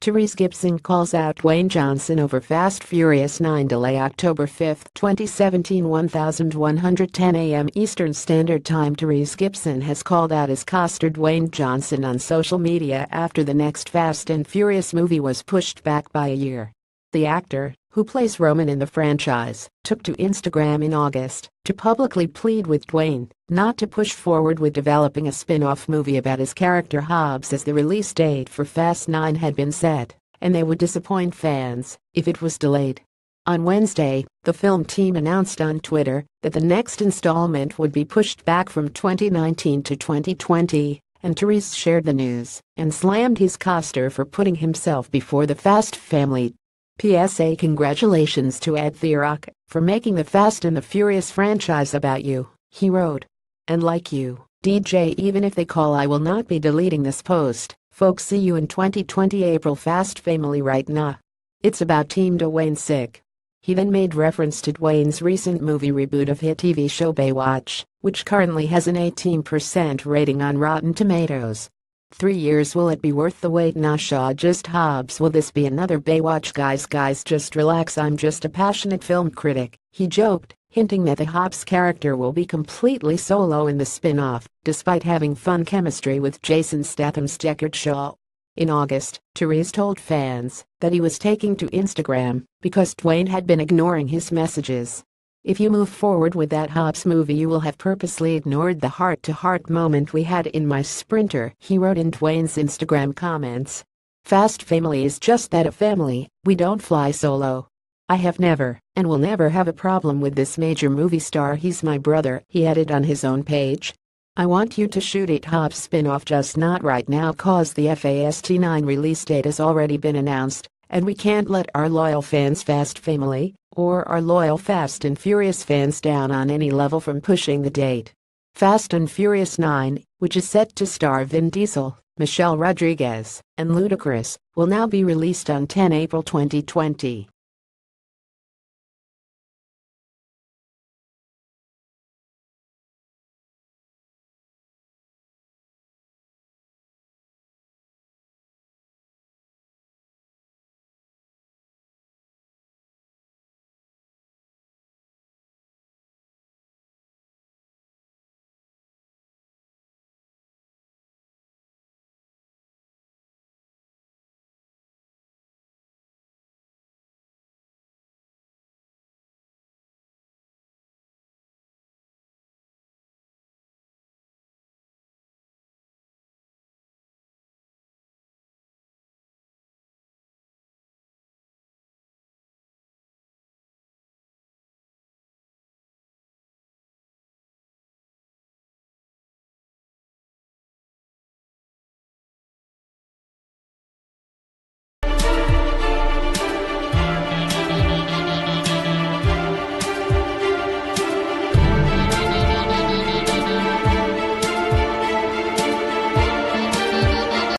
Tyrese Gibson calls out Dwayne Johnson over Fast Furious 9 delay October 5, 2017 1110 a.m. Eastern Standard Time Tyrese Gibson has called out his co-star Dwayne Johnson on social media after the next Fast and Furious movie was pushed back by a year. The actor, who plays Roman in the franchise, took to Instagram in August to publicly plead with Dwayne not to push forward with developing a spin-off movie about his character Hobbs as the release date for Fast 9 had been set, and they would disappoint fans if it was delayed. On Wednesday, the film team announced on Twitter that the next installment would be pushed back from 2019 to 2020, and Tyrese shared the news and slammed his co-star for putting himself before the Fast family PSA Congratulations to Ed The Rock for making the Fast and the Furious franchise about you, he wrote. And like you, DJ even if they call I will not be deleting this post, folks see you in 2020 April Fast Family right now. It's about Team Dwayne sick. He then made reference to Dwayne's recent movie reboot of hit TV show Baywatch, which currently has an 18% rating on Rotten Tomatoes. Three years will it be worth the wait? Nasha just Hobbs. Will this be another Baywatch? Guys guys just relax. I'm just a passionate film critic, he joked, hinting that the Hobbs character will be completely solo in the spin-off, despite having fun chemistry with Jason Statham's Deckard Shaw. In August, Tyrese told fans that he was taking to Instagram because Dwayne had been ignoring his messages. If you move forward with that Hobbs movie you will have purposely ignored the heart-to-heart moment we had in my Sprinter, he wrote in Dwayne's Instagram comments. Fast Family is just that a family, we don't fly solo. I have never, and will never have a problem with this major movie star he's my brother, he added on his own page. I want you to shoot it Hobbs spin-off just not right now cause the Fast 9 release date has already been announced, and we can't let our loyal fans Fast Family, or our loyal Fast and Furious fans down on any level from pushing the date. Fast and Furious 9, which is set to star Vin Diesel, Michelle Rodriguez, and Ludacris, will now be released on 10 April 2020.